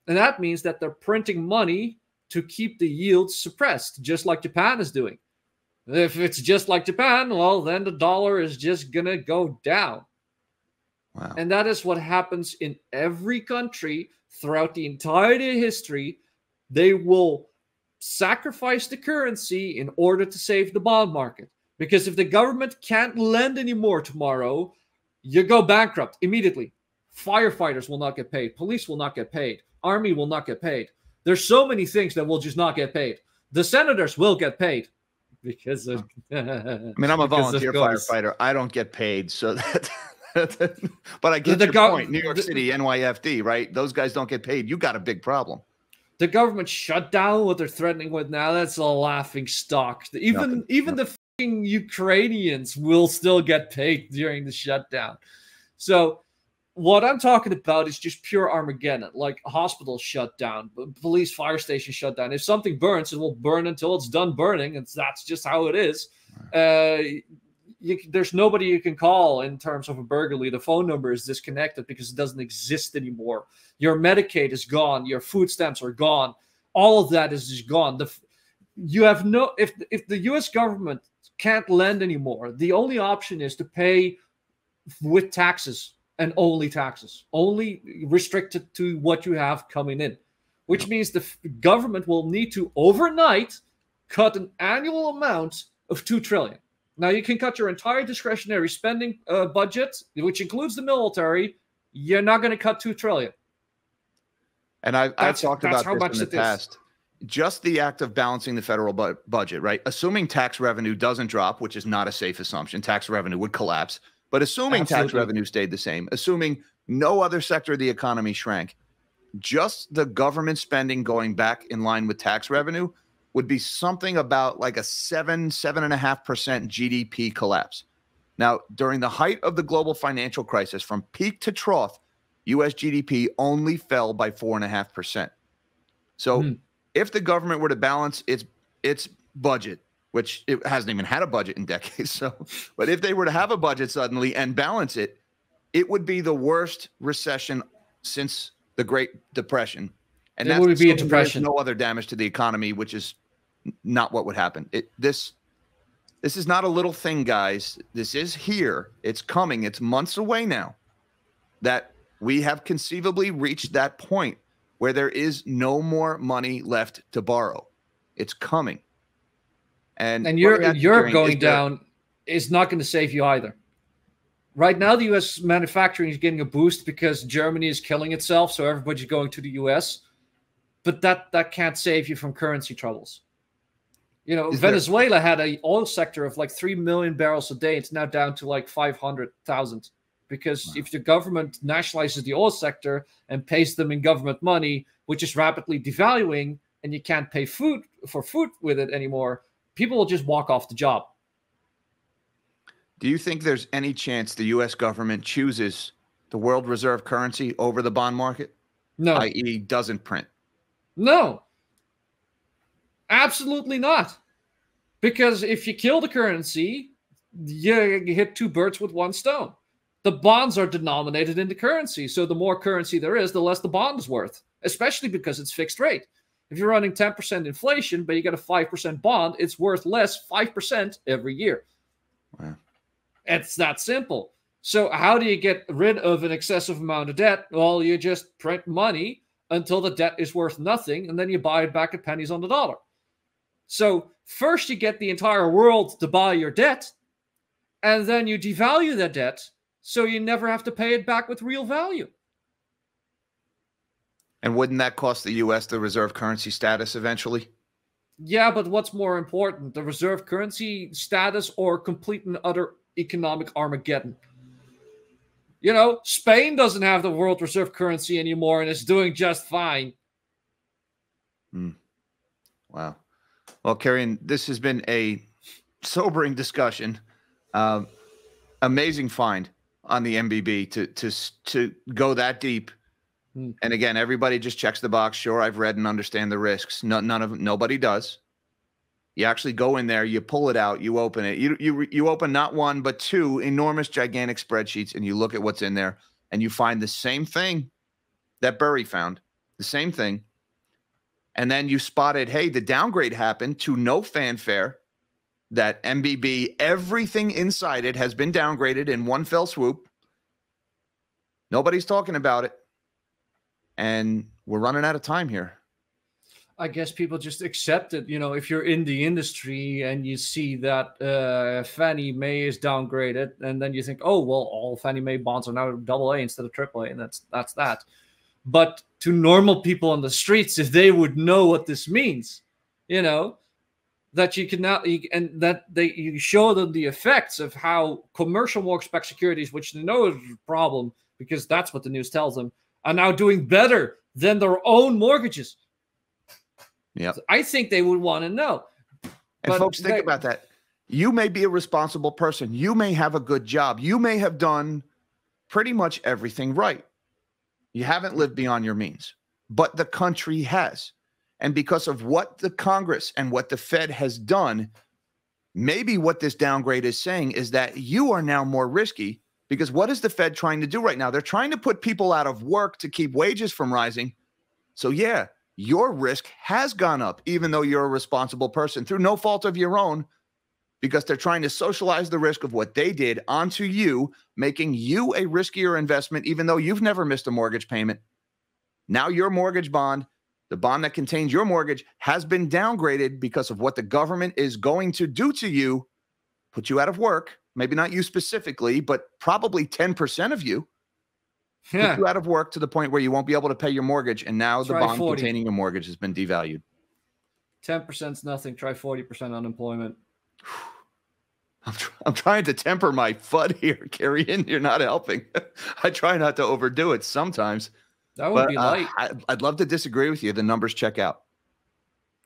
And that means that they're printing money to keep the yields suppressed, just like Japan is doing. If it's just like Japan, well, then the dollar is just going to go down. Wow. And that is what happens in every country throughout the entire history. They will sacrifice the currency in order to save the bond market. Because if the government can't lend anymore tomorrow, you go bankrupt immediately. Firefighters will not get paid. Police will not get paid. Army will not get paid. There's so many things that will just not get paid. The senators will get paid because of. I mean, I'm a *laughs* volunteer firefighter. I don't get paid, so *laughs* that but I get the, the your point. New York the, City, NYFD, right? Those guys don't get paid. You got a big problem. The government shut down what they're threatening with now. That's a laughing stock. Even Nothing. even the Ukrainians will still get paid during the shutdown. So what I'm talking about is just pure Armageddon, like hospitals shut down, police fire station shut down. If something burns, it will burn until it's done burning, and that's just how it is. Uh, you, there's nobody you can call in terms of a burglary. The phone number is disconnected because it doesn't exist anymore. Your Medicaid is gone. Your food stamps are gone. All of that is just gone. The you have no if if the U.S. government can't lend anymore, the only option is to pay with taxes and only taxes, only restricted to what you have coming in, which means the government will need to overnight cut an annual amount of two trillion. Now you can cut your entire discretionary spending uh, budget, which includes the military. You're not going to cut two trillion. And I've, I've talked about this in the past. Is. Just the act of balancing the federal bu- budget, right? Assuming tax revenue doesn't drop, which is not a safe assumption, tax revenue would collapse. But assuming Absolutely. tax revenue stayed the same, assuming no other sector of the economy shrank, just the government spending going back in line with tax revenue would be something about like a seven, seven and a half percent GDP collapse. Now, during the height of the global financial crisis, from peak to trough, US GDP only fell by four and a half percent. So mm. if the government were to balance its its budget, which it hasn't even had a budget in *laughs* decades, so but if they were to have a budget suddenly and balance it, it would be the worst recession since the Great Depression. And that would be a depression. No other damage to the economy, which is not what would happen. It this this is not a little thing, guys. This is here. It's coming. It's months away now. That we have conceivably reached that point where there is no more money left to borrow. It's coming. And, and Europe, Europe going down is not going to save you either. Right now, the U.S. manufacturing is getting a boost because Germany is killing itself, so everybody's going to the U.S. But that that can't save you from currency troubles. You know, is Venezuela there... had a oil sector of like three million barrels a day. It's now down to like five hundred thousand because wow. if the government nationalizes the oil sector and pays them in government money, which is rapidly devaluing, and you can't pay food for food with it anymore, people will just walk off the job. Do you think there's any chance the U.S. government chooses the world reserve currency over the bond market? No. I.e., doesn't print? No. Absolutely not. Because if you kill the currency, you hit two birds with one stone. The bonds are denominated into currency. So the more currency there is, the less the bond is worth, especially because it's fixed rate. If you're running 10% inflation, but you get a 5% bond, it's worth less 5% every year. Wow. It's that simple. So, how do you get rid of an excessive amount of debt? Well, you just print money until the debt is worth nothing, and then you buy it back at pennies on the dollar. So, first you get the entire world to buy your debt, and then you devalue that debt so you never have to pay it back with real value. And wouldn't that cost the U.S. the reserve currency status eventually? Yeah, but what's more important, the reserve currency status or complete and utter economic Armageddon? You know, Spain doesn't have the world reserve currency anymore and is doing just fine. Hmm. Wow. Well, Kirian, this has been a sobering discussion. Uh, amazing find on the MBB to to to go that deep Hmm. And again, everybody just checks the box. Sure, I've read and understand the risks. No, none of nobody does. You actually go in there, you pull it out, you open it. You you you open not one but two enormous, gigantic spreadsheets, and you look at what's in there, and you find the same thing that Burry found, the same thing. And then you spotted, hey, the downgrade happened to no fanfare. That MBB, everything inside it has been downgraded in one fell swoop. Nobody's talking about it and we're running out of time here. I guess people just accept it. You know, if you're in the industry and you see that uh, Fannie Mae is downgraded, and then you think, oh well, all Fannie Mae bonds are now double A instead of triple A, and that's that's that. But to normal people on the streets, if they would know what this means, you know, that you can now and that they you show them the effects of how commercial mortgage-backed securities, which they know is a problem because that's what the news tells them, are now doing better than their own mortgages. Yeah. So I think they would want to know. And but folks, think they, about that. You may be a responsible person. You may have a good job. You may have done pretty much everything right. You haven't lived beyond your means, but the country has. And because of what the Congress and what the Fed has done, maybe what this downgrade is saying is that you are now more risky because what is the Fed trying to do right now? They're trying to put people out of work to keep wages from rising. So, yeah, your risk has gone up, even though you're a responsible person through no fault of your own, because they're trying to socialize the risk of what they did onto you, making you a riskier investment, even though you've never missed a mortgage payment. Now, your mortgage bond, the bond that contains your mortgage, has been downgraded because of what the government is going to do to you, put you out of work maybe not you specifically, but probably 10% of you yeah. you out of work to the point where you won't be able to pay your mortgage. And now Try the bond 40. containing your mortgage has been devalued. 10% is nothing. Try 40% unemployment. *sighs* I'm, tr- I'm trying to temper my FUD here, *laughs* Kerry, you're not helping. *laughs* I try not to overdo it sometimes. That would but, be uh, light. Uh, I, I'd love to disagree with you. The numbers check out.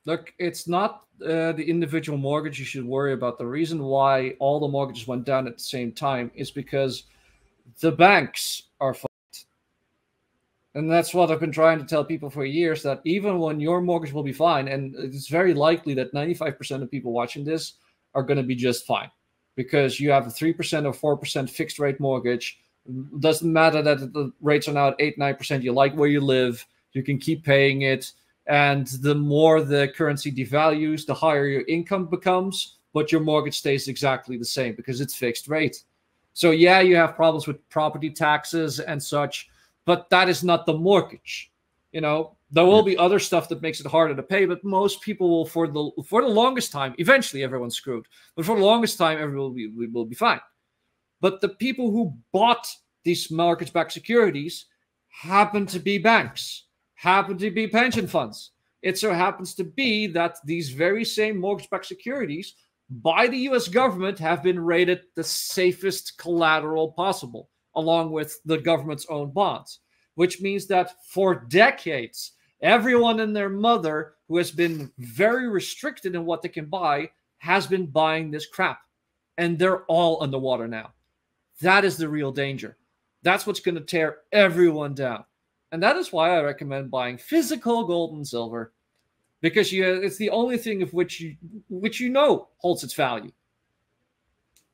Look, it's not uh, the individual mortgage you should worry about. The reason why all the mortgages went down at the same time is because the banks are fucked. And that's what I've been trying to tell people for years that even when your mortgage will be fine, and it's very likely that 95% of people watching this are going to be just fine because you have a 3% or 4% fixed rate mortgage. Doesn't matter that the rates are now at 8 9%. You like where you live, you can keep paying it and the more the currency devalues, the higher your income becomes, but your mortgage stays exactly the same because it's fixed rate. So, yeah, you have problems with property taxes and such, but that is not the mortgage. You know, there will be other stuff that makes it harder to pay, but most people will for the for the longest time. Eventually, everyone's screwed, but for the longest time, everyone will be, will be fine. But the people who bought these mortgage backed securities happen to be banks, happen to be pension funds. It so happens to be that these very same mortgage-backed securities by the US government have been rated the safest collateral possible, along with the government's own bonds, which means that for decades, everyone and their mother who has been very restricted in what they can buy has been buying this crap. And they're all underwater now. That is the real danger. That's what's going to tear everyone down. And that is why I recommend buying physical gold and silver because you it's the only thing of which you which you know holds its value.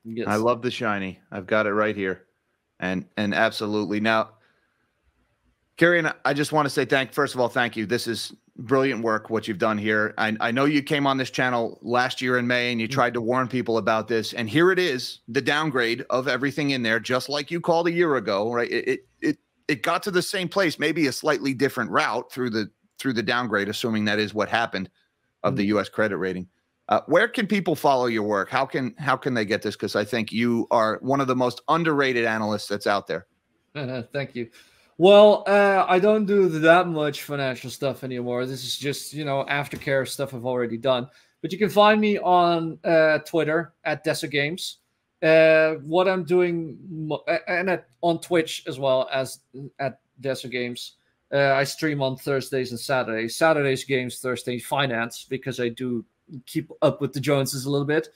Yes. I love the shiny. I've got it right here. And and absolutely. Now, Carrie, I just want to say thank first of all, thank you. This is brilliant work what you've done here. I, I know you came on this channel last year in May and you mm-hmm. tried to warn people about this. And here it is, the downgrade of everything in there, just like you called a year ago, right? It it it, it got to the same place, maybe a slightly different route through the through the downgrade, assuming that is what happened of the mm-hmm. U.S. credit rating. Uh, where can people follow your work? How can how can they get this? Because I think you are one of the most underrated analysts that's out there. *laughs* Thank you. Well, uh, I don't do that much financial stuff anymore. This is just you know aftercare stuff I've already done. But you can find me on uh, Twitter at Deso Games. Uh, what I'm doing, and at, on Twitch as well as at Deso Games. Uh, I stream on Thursdays and Saturdays. Saturdays games, Thursdays finance because I do keep up with the Joneses a little bit.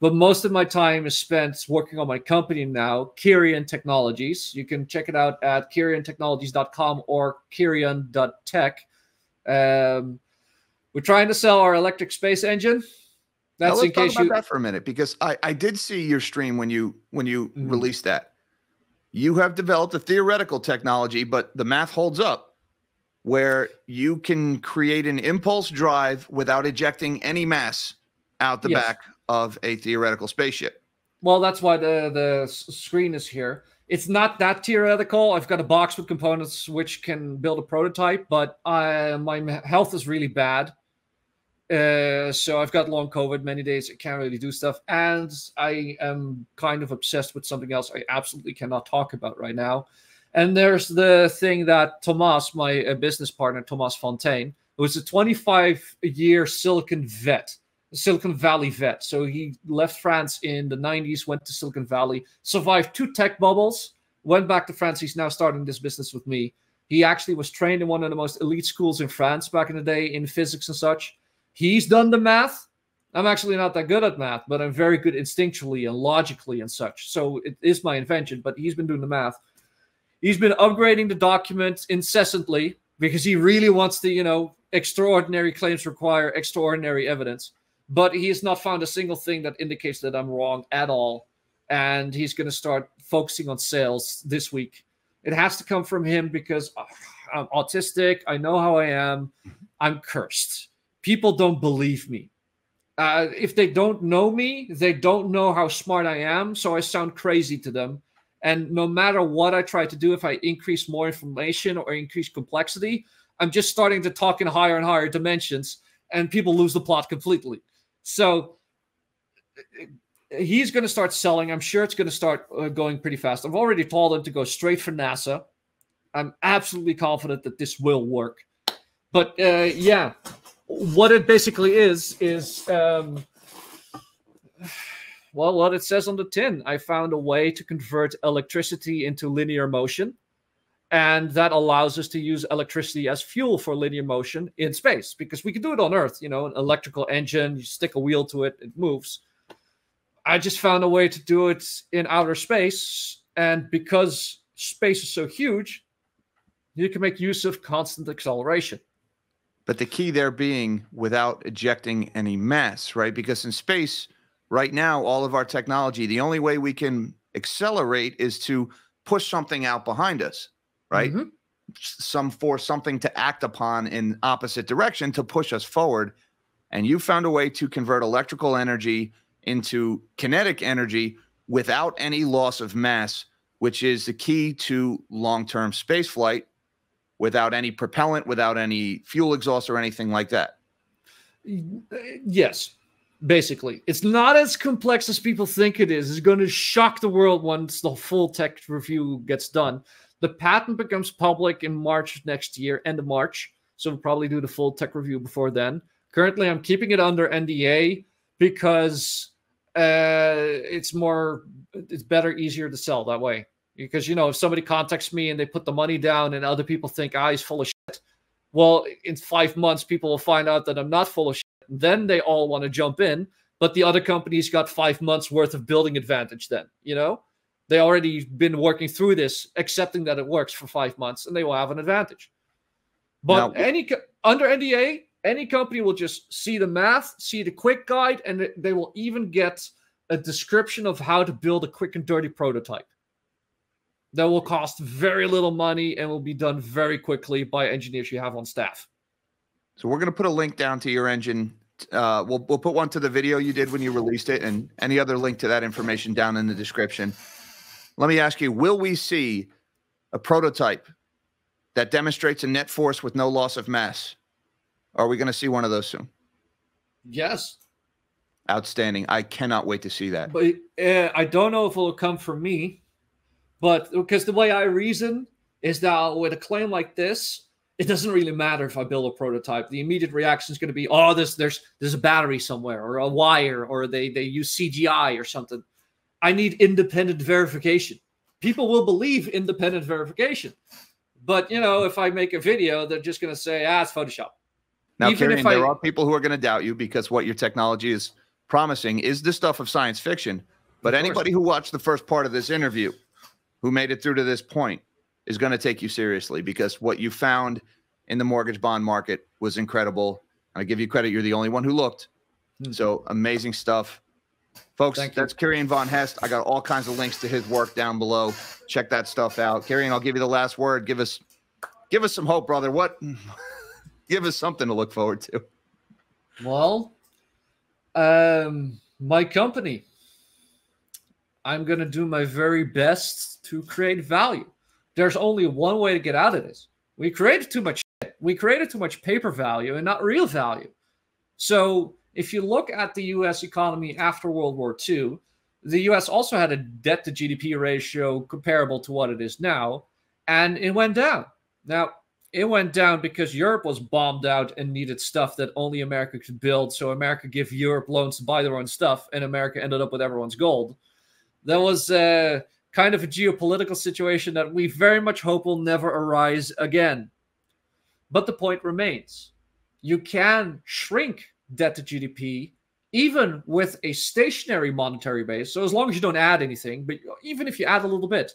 But most of my time is spent working on my company now, Kirian Technologies. You can check it out at kiriantechnologies.com or kirian.tech. Um, we're trying to sell our electric space engine. That's now, in case you that for a minute because I, I did see your stream when you when you mm-hmm. released that. You have developed a theoretical technology, but the math holds up where you can create an impulse drive without ejecting any mass out the yes. back of a theoretical spaceship. Well, that's why the the screen is here. It's not that theoretical. I've got a box with components which can build a prototype, but I, my health is really bad. Uh, so I've got long COVID, many days I can't really do stuff, and I am kind of obsessed with something else I absolutely cannot talk about right now. And there's the thing that Thomas, my uh, business partner, Thomas Fontaine, who's a 25 year Silicon vet, Silicon Valley vet. So he left France in the 90s, went to Silicon Valley, survived two tech bubbles, went back to France. He's now starting this business with me. He actually was trained in one of the most elite schools in France back in the day in physics and such. He's done the math. I'm actually not that good at math, but I'm very good instinctually and logically and such. So it is my invention, but he's been doing the math. He's been upgrading the documents incessantly because he really wants to, you know, extraordinary claims require extraordinary evidence. But he has not found a single thing that indicates that I'm wrong at all. And he's going to start focusing on sales this week. It has to come from him because uh, I'm autistic. I know how I am. I'm cursed. People don't believe me. Uh, if they don't know me, they don't know how smart I am. So I sound crazy to them. And no matter what I try to do, if I increase more information or increase complexity, I'm just starting to talk in higher and higher dimensions, and people lose the plot completely. So he's going to start selling. I'm sure it's going to start uh, going pretty fast. I've already told him to go straight for NASA. I'm absolutely confident that this will work. But uh, yeah, what it basically is is um, well, what it says on the tin. I found a way to convert electricity into linear motion. And that allows us to use electricity as fuel for linear motion in space because we can do it on Earth. You know, an electrical engine, you stick a wheel to it, it moves. I just found a way to do it in outer space. And because space is so huge, you can make use of constant acceleration. But the key there being without ejecting any mass, right? Because in space, right now, all of our technology, the only way we can accelerate is to push something out behind us, right? Mm-hmm. Some force, something to act upon in opposite direction to push us forward. And you found a way to convert electrical energy into kinetic energy without any loss of mass, which is the key to long term space flight. Without any propellant, without any fuel exhaust or anything like that. Yes, basically. It's not as complex as people think it is. It's going to shock the world once the full tech review gets done. The patent becomes public in March next year, end of March. So we'll probably do the full tech review before then. Currently, I'm keeping it under NDA because uh, it's more, it's better, easier to sell that way. Because, you know, if somebody contacts me and they put the money down and other people think, ah, he's full of shit, well, in five months, people will find out that I'm not full of shit. Then they all want to jump in. But the other companies got five months worth of building advantage then, you know? They already been working through this, accepting that it works for five months, and they will have an advantage. But now, any under NDA, any company will just see the math, see the quick guide, and they will even get a description of how to build a quick and dirty prototype. That will cost very little money and will be done very quickly by engineers you have on staff. So we're going to put a link down to your engine. Uh, we'll we'll put one to the video you did when you released it, and any other link to that information down in the description. Let me ask you: Will we see a prototype that demonstrates a net force with no loss of mass? Are we going to see one of those soon? Yes. Outstanding. I cannot wait to see that. But uh, I don't know if it'll come from me, but because the way I reason is that with a claim like this, it doesn't really matter if I build a prototype. The immediate reaction is going to be, oh, there's there's there's a battery somewhere or a wire or they they use CGI or something. I need independent verification. People will believe independent verification. But you know, if I make a video, they're just going to say, "Ah, it's Photoshop." Now, Even Kirian, I, there are people who are going to doubt you because what your technology is promising is the stuff of science fiction. But anybody who watched the first part of this interview, who made it through to this point, is going to take you seriously because what you found in the mortgage bond market was incredible. I give you credit; you're the only one who looked. Hmm. So amazing stuff. Folks, Thank that's Kirian Van Hest. I got all kinds of links to his work down below. Check that stuff out. Kirian, I'll give you the last word. Give us give us some hope, brother. What *laughs* give us something to look forward to. Well, um, my company. I'm gonna do my very best to create value. There's only one way to get out of this. We created too much shit. We created too much paper value and not real value. So if you look at the US economy after World War II, the US also had a debt to GDP ratio comparable to what it is now, and it went down. Now, it went down because Europe was bombed out and needed stuff that only America could build. So America gave Europe loans to buy their own stuff, and America ended up with everyone's gold. That was uh, kind of a geopolitical situation that we very much hope will never arise again. But the point remains you can shrink debt to GDP, even with a stationary monetary base. So as long as you don't add anything, but even if you add a little bit,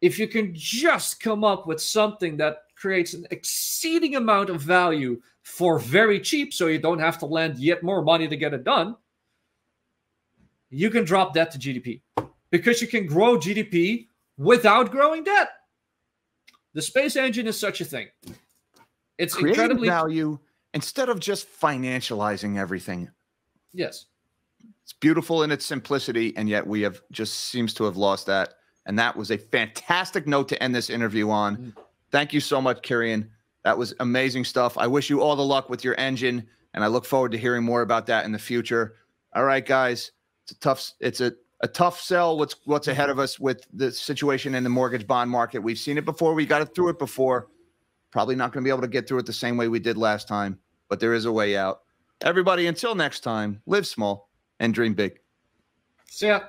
if you can just come up with something that creates an exceeding amount of value for very cheap, so you don't have to lend yet more money to get it done, you can drop debt to GDP because you can grow GDP without growing debt. The space engine is such a thing. It's Creating incredibly value instead of just financializing everything. Yes. It's beautiful in its simplicity, and yet we have just seems to have lost that. And that was a fantastic note to end this interview on. Mm. Thank you so much, Kirian. That was amazing stuff. I wish you all the luck with your engine, and I look forward to hearing more about that in the future. All right, guys. It's a tough, it's a, a tough sell what's what's mm-hmm. ahead of us with the situation in the mortgage bond market. We've seen it before, we got it through it before. Probably not going to be able to get through it the same way we did last time, but there is a way out. Everybody, until next time, live small and dream big. See ya.